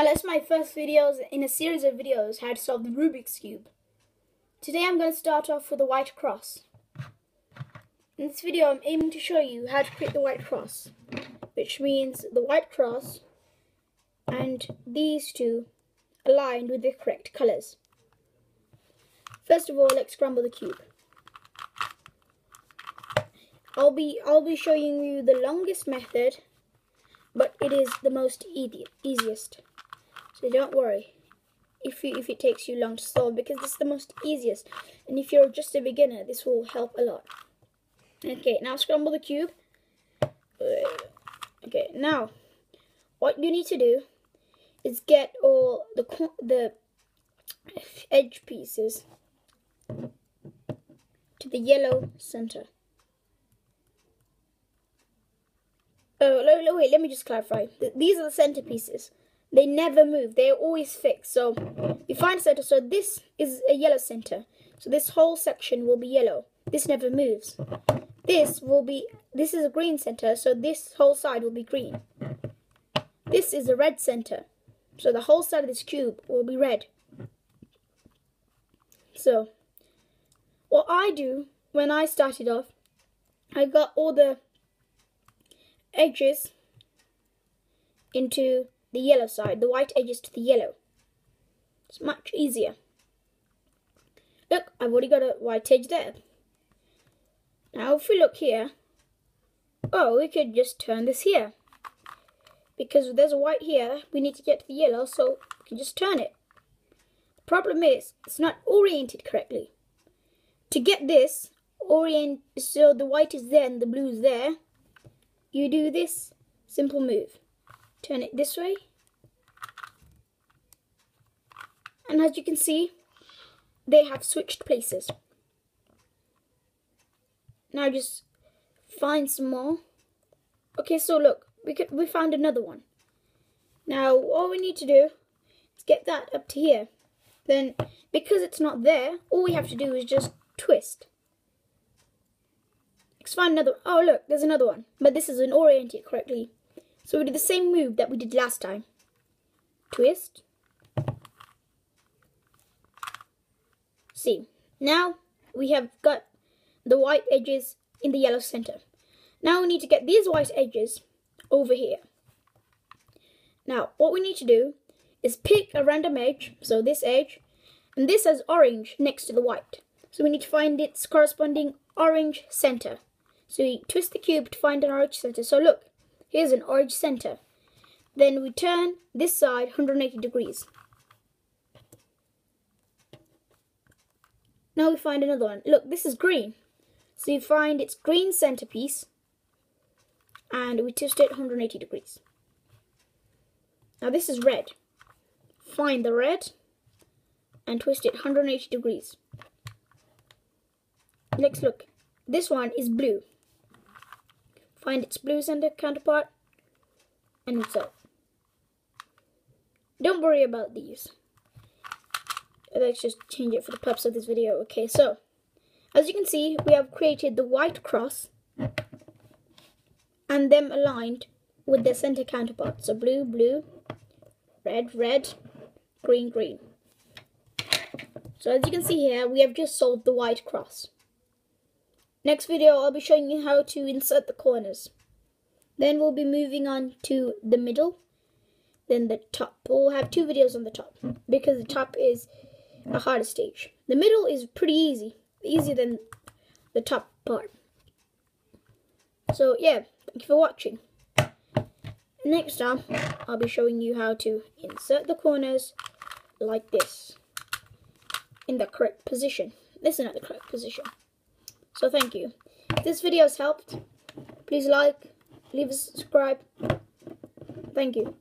Hello, it's my first videos in a series of videos how to solve the Rubik's Cube. Today I'm going to start off with a white cross. In this video I'm aiming to show you how to create the white cross, which means the white cross and these two aligned with the correct colours. First of all, let's scramble the cube. I'll be I'll be showing you the longest method, but it is the most easiest. So don't worry if you, if it takes you long to solve because this is the most easiest. And if you're just a beginner, this will help a lot. Okay, now scramble the cube. Uh, okay, now what you need to do is get all the the edge pieces to the yellow center. Oh, wait, let me just clarify. These are the center pieces. They never move. They're always fixed. So you find a center. So this is a yellow center. So this whole section will be yellow. This never moves. This will be, this is a green center. So this whole side will be green. This is a red center. So the whole side of this cube will be red. So what I do when I started off, I got all the edges into the yellow side, the white edges to the yellow. It's much easier. Look, I've already got a white edge there. Now if we look here, oh, we could just turn this here. Because there's a white here, we need to get to the yellow, so we can just turn it. The problem is, it's not oriented correctly. To get this, orient so the white is there and the blue is there, you do this simple move. Turn it this way. And as you can see, they have switched places. Now just find some more. Okay, so look, we could we found another one. Now all we need to do is get that up to here. Then because it's not there, all we have to do is just twist. Let's find another. Oh, look, there's another one. But this isn't oriented correctly. So we do the same move that we did last time. Twist. See, now we have got the white edges in the yellow center. Now we need to get these white edges over here. Now, what we need to do is pick a random edge, so this edge, and this has orange next to the white. So we need to find its corresponding orange center. So we twist the cube to find an orange center. So look, here's an orange center. Then we turn this side 180 degrees. Now we find another one. Look, this is green. So you find its green centerpiece and we twist it 180 degrees. Now this is red. Find the red and twist it 180 degrees. Next look, this one is blue. Find its blue center counterpart and insert. Don't worry about these. Let's just change it for the purpose of this video. Okay, so as you can see, we have created the white cross and them aligned with their center counterparts. So blue, blue, red, red, green, green. So as you can see here, we have just solved the white cross. Next video, I'll be showing you how to insert the corners. Then we'll be moving on to the middle, then the top. We'll have two videos on the top because the top is a harder stage. The middle is pretty easy, easier than the top part. So yeah, thank you for watching. Next time, I'll be showing you how to insert the corners like this in the correct position. This is not the correct position. So thank you. If this video has helped, please like, leave a subscribe. Thank you.